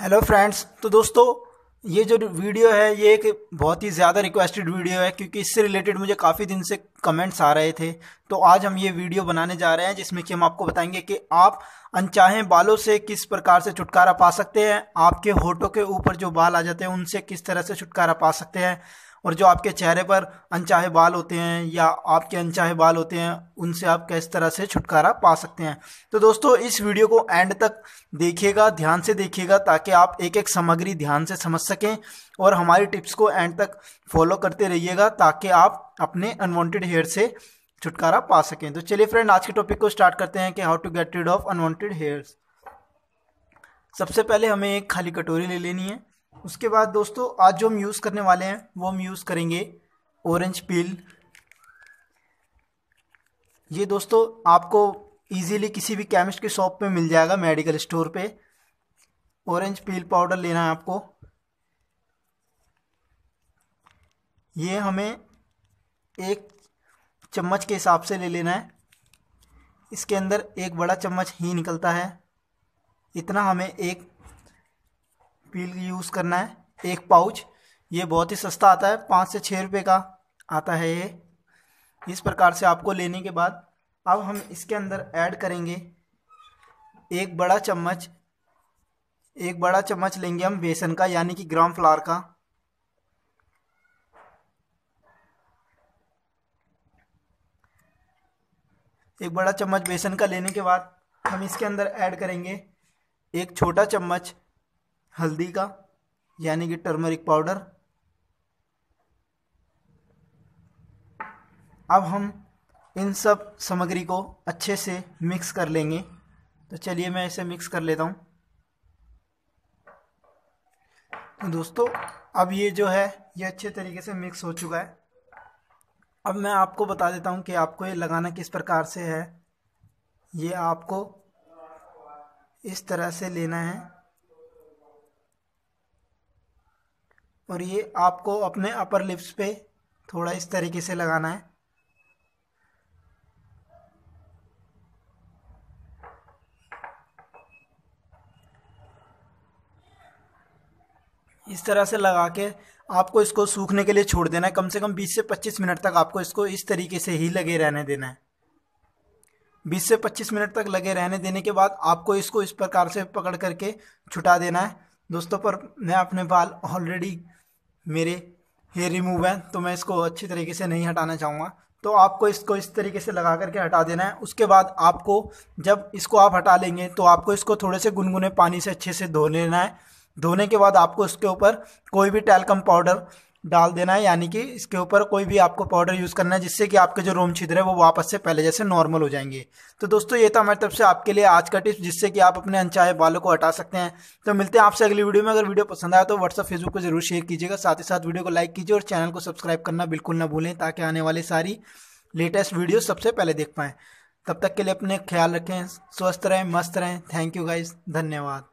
Hello friends तो दोस्तों, ये जो वीडियो है, ये एक बहुत ही ज़्यादा रिक्वेस्टेड वीडियो है, क्योंकि इससे रिलेटेड मुझे काफ़ी दिन से कमेंट्स आ रहे थे। तो आज हम ये वीडियो बनाने जा रहे हैं, जिसमें कि हम आपको बताएँगे कि आप अनचाहे बालों से किस प्रकार से छुटकारा पा सकते हैं, आपके होठों के ऊपर जो बाल आ जाते हैं, उनसे किस तरह से छुटकारा पा सकते हैं। और जो आपके चेहरे पर अनचाहे बाल होते हैं या आपके अनचाहे बाल होते हैं, उनसे आप किस तरह से छुटकारा पा सकते हैं? तो दोस्तों, इस वीडियो को एंड तक देखिएगा, ध्यान से देखिएगा, ताकि आप एक एक सामग्री ध्यान से समझ सकें और हमारी टिप्स को एंड तक फॉलो करते रहिएगा, ताकि आप अपने अनवांटेड हेयर से छुटकारा पा सकें। तो चलिए फ्रेंड, आज के टॉपिक को स्टार्ट करते हैं कि how to get rid of unwanted hairs सबसे पहले हमें एक खाली कटोरी ले लेनी है। उसके बाद दोस्तों, आज जो हम यूज़ करने वाले हैं, वो हम यूज़ करेंगे ऑरेंज पील ये दोस्तों, आपको इजीली किसी भी केमिस्ट की शॉप पे मिल जाएगा मेडिकल स्टोर पे. ऑरेंज पील पाउडर लेना है आपको. ये हमें एक चम्मच के हिसाब से ले लेना है. इसके अंदर एक बड़ा चम्मच ही निकलता है. इतना हमें एक पील यूज़ करना है, एक पाउच, ये बहुत ही सस्ता आता है, पाँच से छः रुपये का आता है ये। इस प्रकार से आपको लेने के बाद, अब हम इसके अंदर ऐड करेंगे एक बड़ा चम्मच, एक बड़ा चम्मच लेंगे हम बेसन का, यानी कि ग्राम फ्लावर का। एक बड़ा चम्मच बेसन का लेने के बाद, हम इसके अंदर ऐड करेंगे एक छोटा चम्मच हल्दी का, यानी कि टर्मरिक पाउडर अब हम इन सब सामग्री को अच्छे से मिक्स कर लेंगे। तो चलिए मैं इसे मिक्स कर लेता हूँ। तो दोस्तों, अब ये जो है, ये अच्छे तरीके से मिक्स हो चुका है। अब मैं आपको बता देता हूँ कि आपको ये लगाना किस प्रकार से है। ये आपको इस तरह से लेना है। और ये आपको अपने अपर लिप्स पे थोड़ा इस तरीके से लगाना है। इस तरह से लगा के आपको इसको सूखने के लिए छोड़ देना है। कम से कम 20 से 25 मिनट तक आपको इसको इस तरीके से ही लगे रहने देना है। 20 से 25 मिनट तक लगे रहने देने के बाद आपको इसको इस प्रकार से पकड़ करके छुटा देना है। दोस्तों, पर मैं अपने बाल ऑलरेडी मेरे हेयर रिमूव हैं तो मैं इसको अच्छी तरीके से नहीं हटाना चाहूँगा। तो आपको इसको इस तरीके से लगा करके हटा देना है। उसके बाद आपको जब इसको आप हटा लेंगे तो आपको इसको थोड़े से गुनगुने पानी से अच्छे से धो लेना है। धोने के बाद आपको इसके ऊपर कोई भी टैलकम पाउडर डाल देना है, यानी कि इसके ऊपर कोई भी आपको पाउडर यूज़ करना है, जिससे कि आपके जो रोम छिद्र है, वो वापस से पहले जैसे नॉर्मल हो जाएँगे। तो दोस्तों, ये था हमारी तरफ़ से आपके लिए आज का टिप्स जिससे कि आप अपने अनचाहे बालों को हटा सकते हैं। तो मिलते हैं आपसे अगली वीडियो में। अगर वीडियो पसंद आया तो व्हाट्सअप फेसबुक को ज़रूर शेयर कीजिएगा। साथ ही साथ वीडियो को लाइक कीजिए और चैनल को सब्सक्राइब करना बिल्कुल ना भूलें, ताकि आने वाली सारी लेटेस्ट वीडियो सबसे पहले देख पाएँ। तब तक के लिए अपने ख्याल रखें, स्वस्थ रहें, मस्त रहें। थैंक यू गाइज़ धन्यवाद।